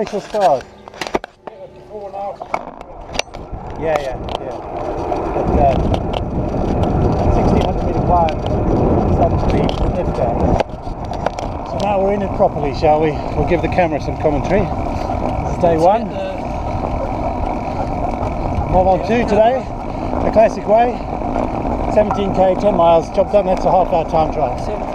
official? Yeah, yeah, yeah. But, uh, 1600 meter climb, 7 speed, there. So now we're in it properly, shall we? We'll give the camera some commentary. This is day one. Mont Ventoux today, the classic way. 17k, 10 miles, job done. That's a half hour time trial. That's it.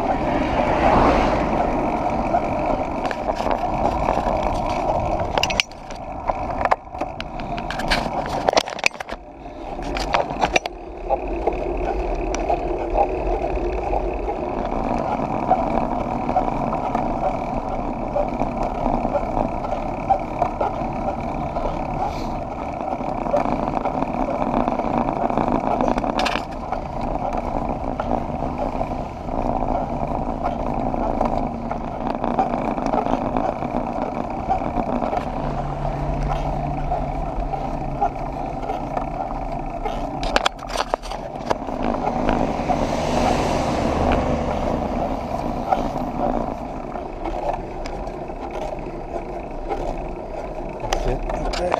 That's it.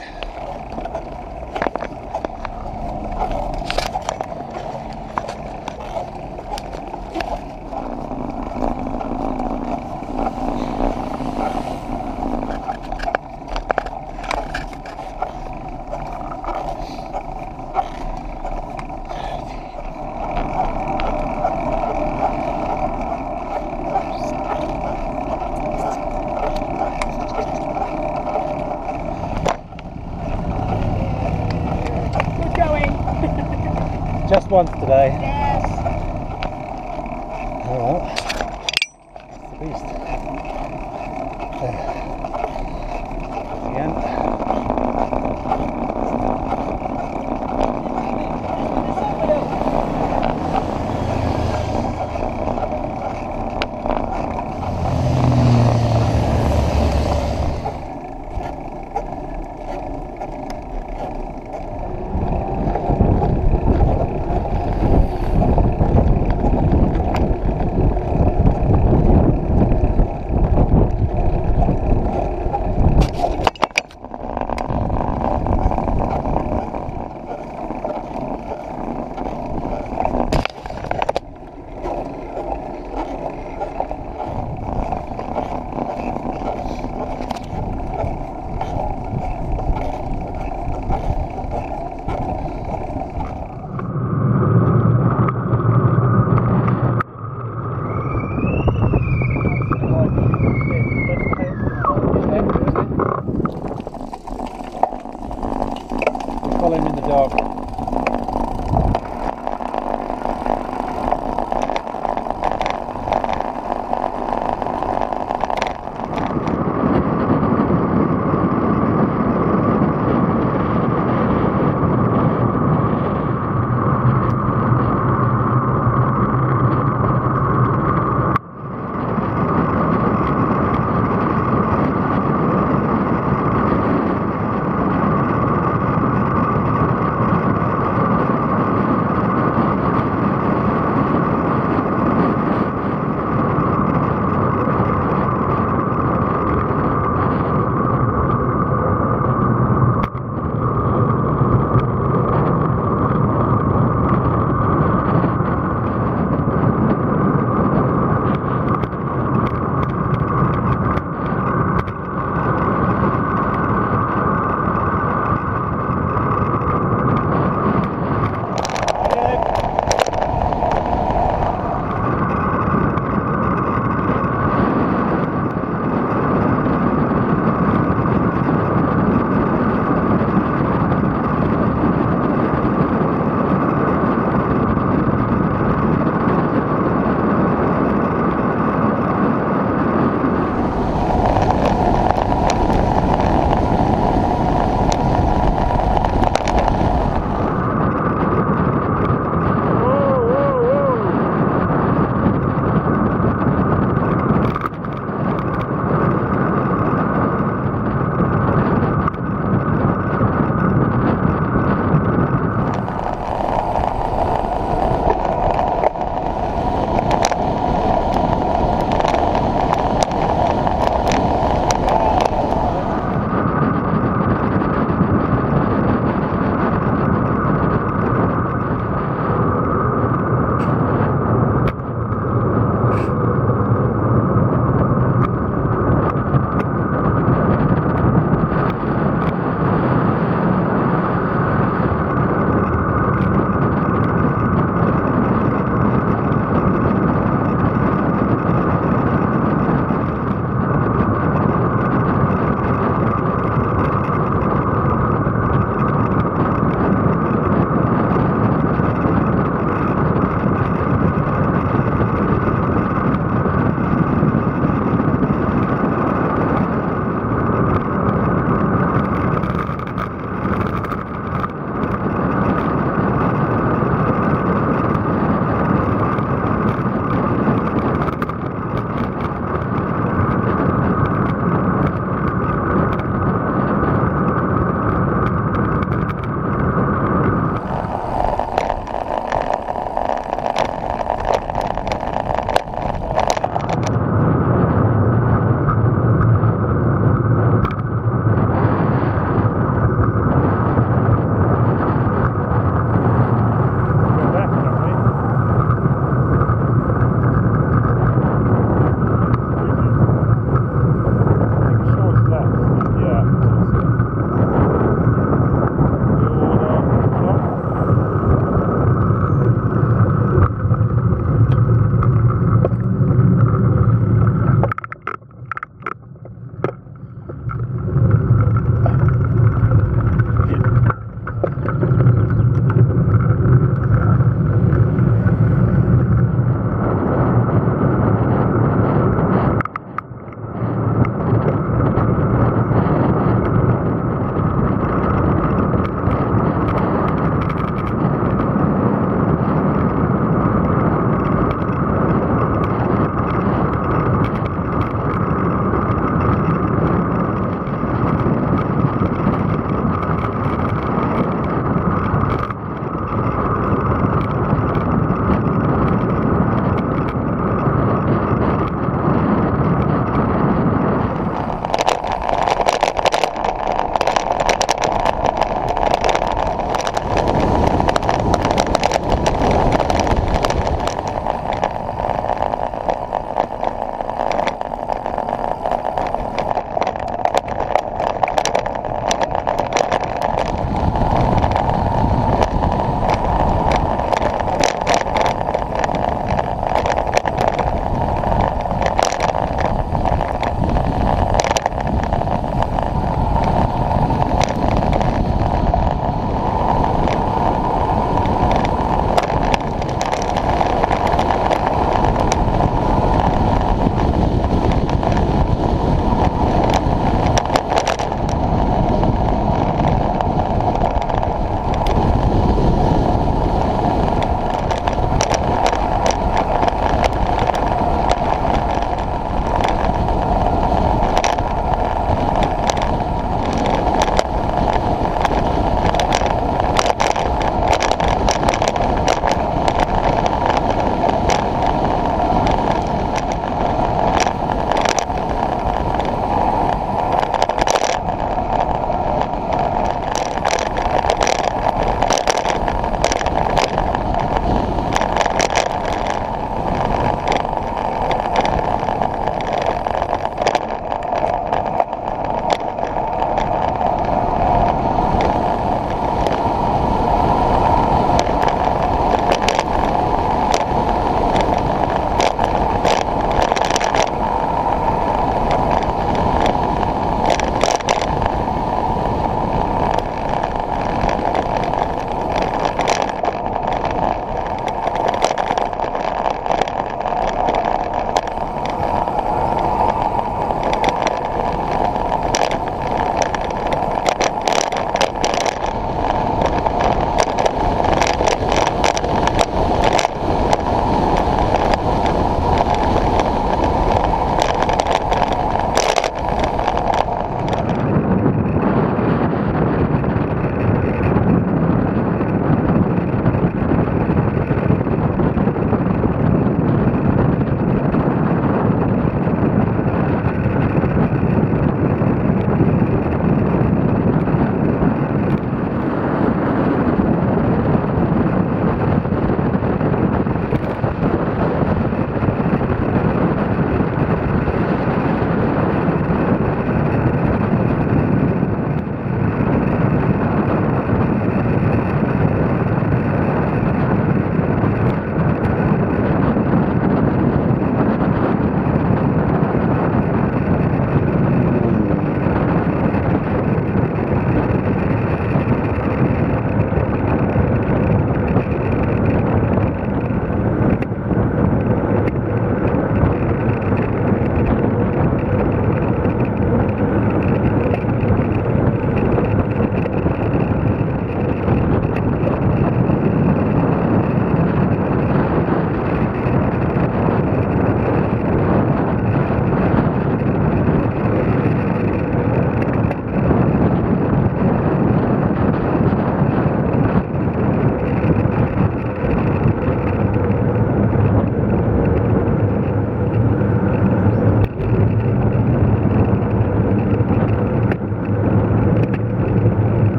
Good going. Once today.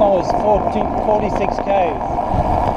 One was 40, 46 k's.